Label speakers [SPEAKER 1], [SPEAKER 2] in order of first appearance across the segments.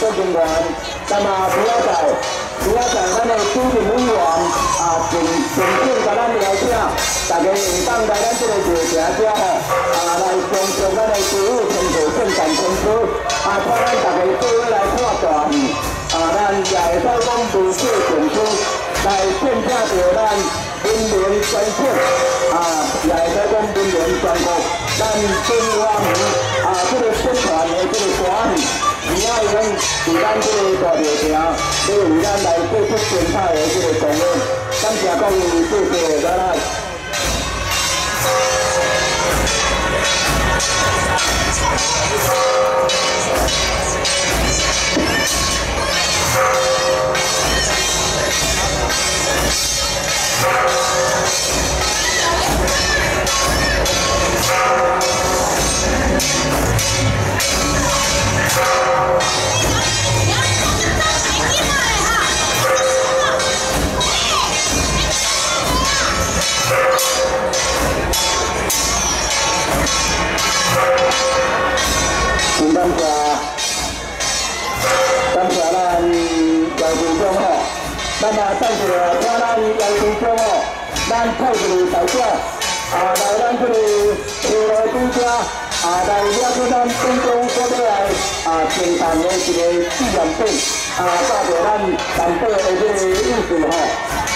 [SPEAKER 1] 工作人，那么不要在不要在咱的主任委员啊，全全体甲咱邀请，大家会当来咱这个热情者吼，啊来享受咱的队伍成就圣诞公司，啊带咱大家做伙来看大戏，啊咱也会使讲如此成就来见证着咱文明传统，啊也会使讲文明全国，咱中华民啊这个宣传的这个大戏。你要用为咱这个大热情，要为咱来做出精彩的这个贡献，感谢各位，谢谢，再来。那么等一下，请咱姚局长吼，咱派一个代表啊来咱这里车来主车啊来了解咱当中所要来啊承担的一个纪念品啊，代表咱南北的这个意思吼，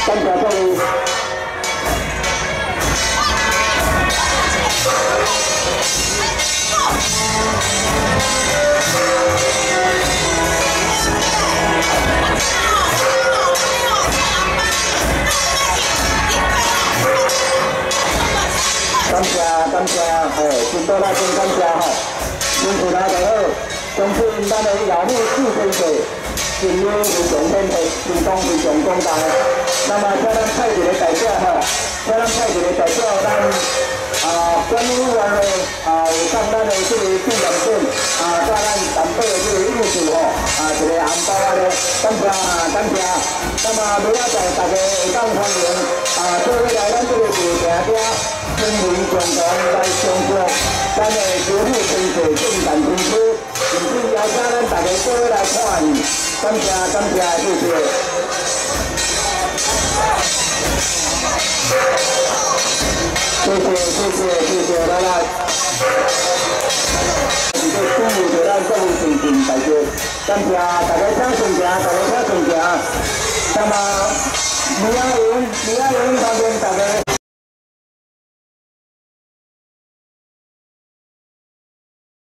[SPEAKER 1] 感谢各位。感谢，嘿，真多啦，真感谢吼。辛苦大家好，相信咱的姚母四先生，今日非常天气，非常非常广大。那么，请咱派一个代表吼，请咱派一个代表，咱。啊，关于我的啊，有送咱的这个纪念品啊，加咱南北的这个艺术吼，啊，一个红包啊咧，感谢啊，感谢。那么，不要在大家会当欢迎啊，做伙来咱这个热情者，声名全国来享受咱的国父精神圣诞新歌，甚至邀请咱大家做伙来看戏，感谢感谢，谢谢。谢谢谢谢谢谢，来来，一个鼓舞着咱各位同仁大家，感谢大家请顺行，大家请顺行。那么李亚云，李亚云方面大家